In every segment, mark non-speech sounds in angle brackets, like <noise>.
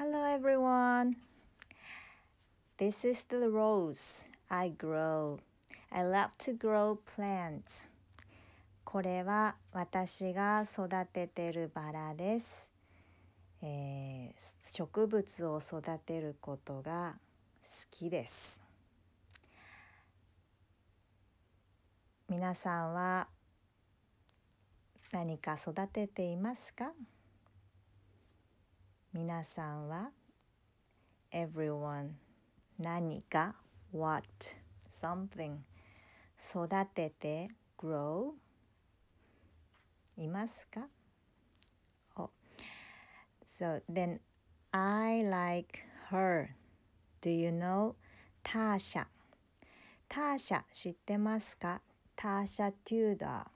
Hello everyone. This is the rose I grow. I love to grow plants. これは私が育ててるバラです。えー、植物を育てることが好きです。皆さんは何か育てていますか皆さんは everyone 何か what something 育てて grow いますか oh. So then I like her Do you know ターシャターシャ知ってますかターシャ・テューダ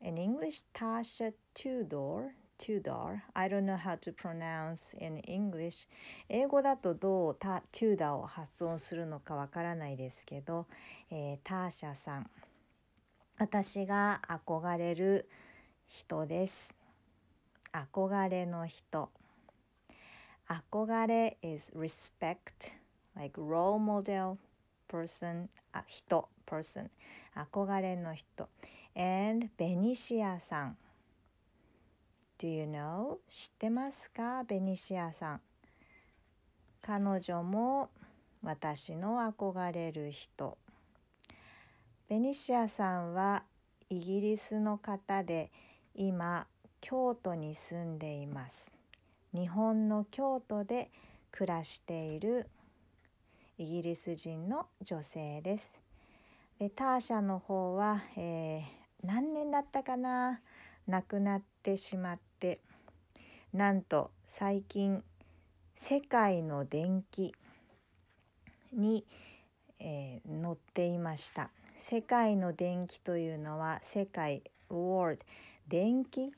ー In English ターシャ・テュードー Tudor I don't know how to pronounce in English 英語だとどうタ Tudor を発音するのかわからないですけど、えー、ターシャさん私が憧れる人です憧れの人憧れ is respect like role model person あ人 person 憧れの人 and ベニシアさん Do you know? 知ってますか？ベニシアさん。彼女も私の憧れる人。ベニシアさんはイギリスの方で今京都に住んでいます。日本の京都で暮らしているイギリス人の女性です。でターシャの方は、えー、何年だったかな？亡くなってしまってなんと最近世界の電気に、えー、載っていました世界の電気というのは世界 world 電気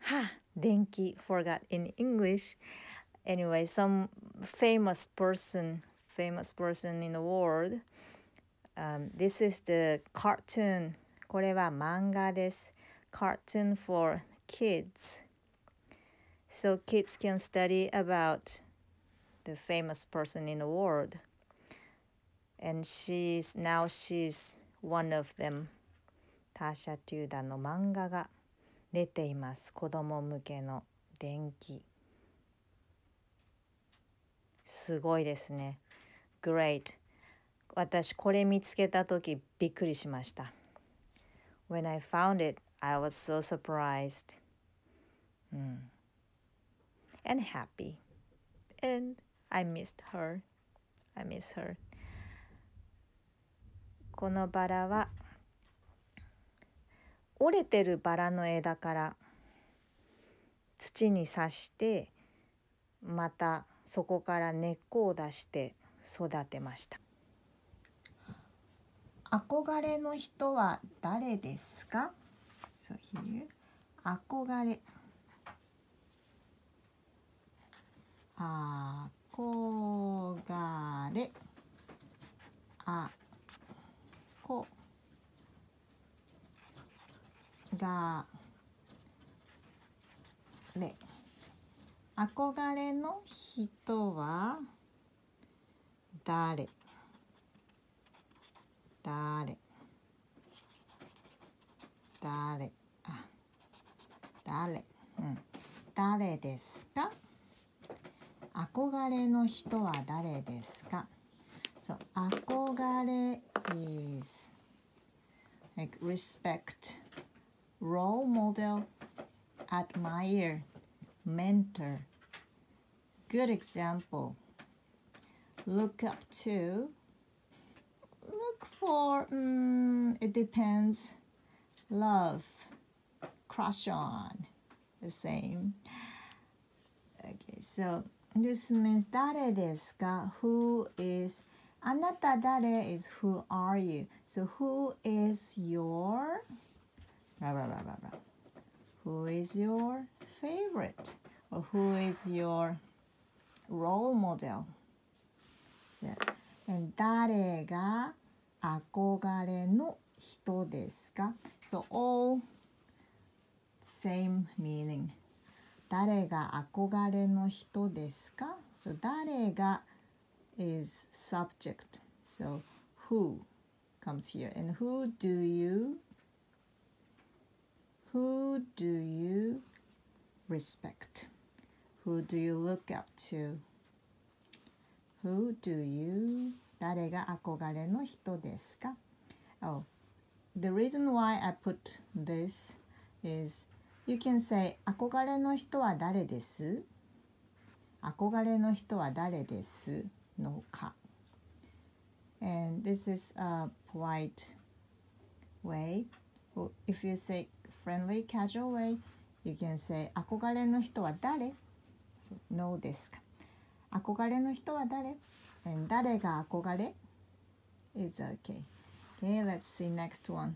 は電気 forgot in English anyway some famous person famous person in the world um, this is the cartoon これは漫画です。Cartoon for kids. So kids can study about the famous person in the world. And she's now she's one of them. ターシャ・テューダの漫画が出ています。子供向けの電気。すごいですね。Great. 私これ見つけた時びっくりしました。When I found it, I was so surprised mm. and happy. And I missed her. I miss her. このバラは折れてるバラの枝から土に刺してまたそこから根っこを出して育てました憧れの人は誰ですか？So here 憧れ。憧れ。あこがれ。憧れの人は誰？誰？誰あ誰うん誰ですか憧れの人は誰ですかそう、憧れ is like respect, role model, admire, mentor. Good example. Look up to look for um, it depends love crush on the same okay so this means 誰ですか who is あなた誰 is who are you so who is your blah, blah, blah, blah, blah. who is your favorite or who is your role model and 誰が憧れの 人ですか ?So all same meaning 誰が憧れの人ですか So 誰が is subject. So who comes here and who do you who do you respect? Who do you look up to? Who do you 誰が憧れの人ですか Oh, the reason why I put this is you can say 憧れの人は誰です憧れの人は誰ですのか And this is a polite way. If you say friendly, casual way, you can say 憧れの人は誰 ?No ですか憧れの人は誰 And 誰が憧れ is okay. Okay, let's see next one.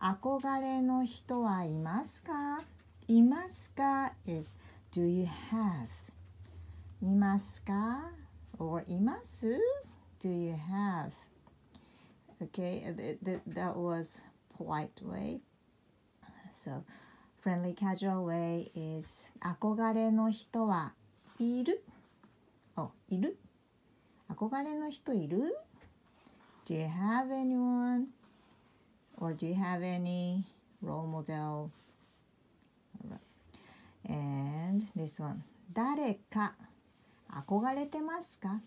憧れの人はいますかいますか is do you have いますか or います do you have okay th th that was polite way so friendly casual way is 憧れの人はいる oh いる憧れの人いる Do you have anyone? Or do you have any role model? And this one. 誰か憧れてますか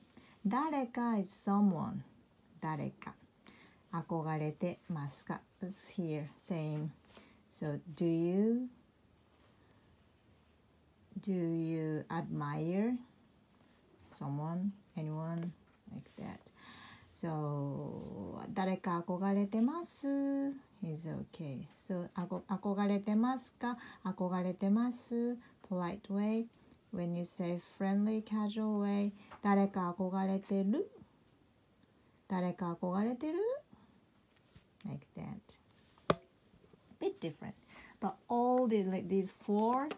誰か is someone. 誰か憧れてますか It's here saying. So do you do you admire someone, anyone like that? So 誰か憧れてます is okay. So 憧れてますか憧れてます polite way. When you say friendly casual way 誰か憧れてる誰か憧れてる like that. Bit different. But all the, like, these four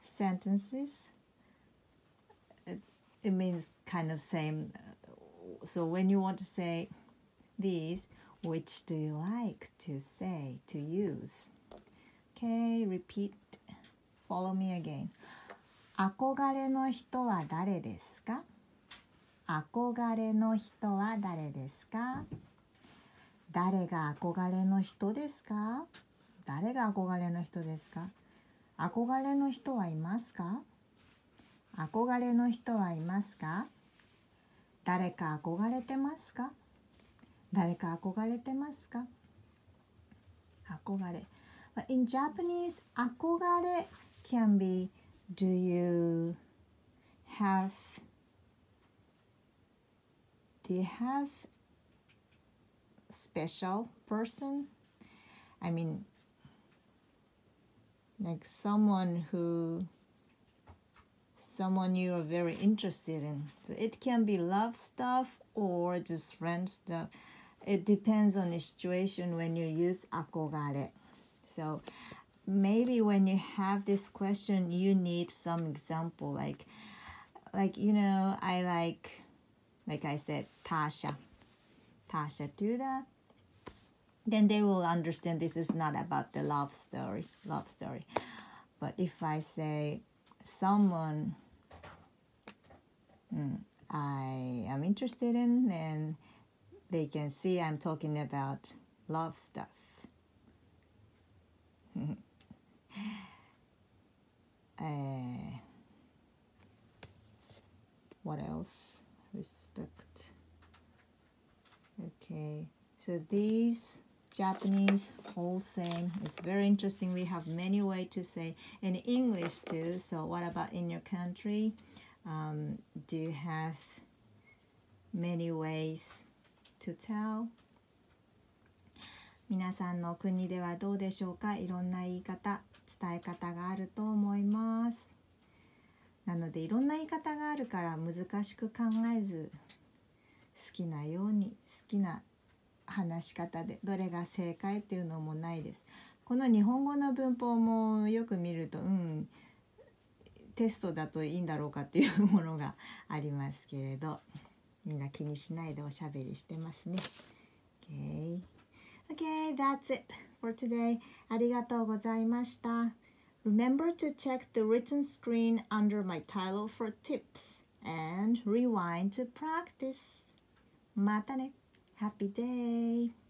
sentences it, it means kind of same so when you want to say these, which do you like to say, to use? Okay, repeat. Follow me again. 憧れの人は誰ですか憧れの人は誰ですか誰が憧れの人ですか誰が憧れの人ですか憧れの人はいますか憧れの人はいますか誰か憧れてますか誰か憧れてますか憧れ。But in Japanese, 憧れ can be do you have do you have special person? I mean like someone who someone you are very interested in. So it can be love stuff or just friend stuff. It depends on the situation when you use akogare. So maybe when you have this question, you need some example like, like you know, I like, like I said, Tasha. Tasha do that. Then they will understand this is not about the love story, love story. But if I say someone mm, I am interested in, and they can see I'm talking about love stuff. <laughs> uh, what else? Respect. Okay, so these Japanese whole same. It's very interesting. We have many ways to say in English too. So what about in your country? Um, do you have many ways to tell? 皆さんの国ではどうでしょうかいろんな言い方伝え方があると思いますなのでいろんな言い方があるから難しく考えず好きなように好きな話し方でどれが正解っていうのもないですこの日本語の文法もよく見るとうんテストだといいんだろうかっていうものがありますけれどみんな気にしないでおしゃべりしてますね。Okay. Okay, that's it for today. ありがとうございました。Remember to check the written screen under my title for tips and rewind to practice. またね Happy day!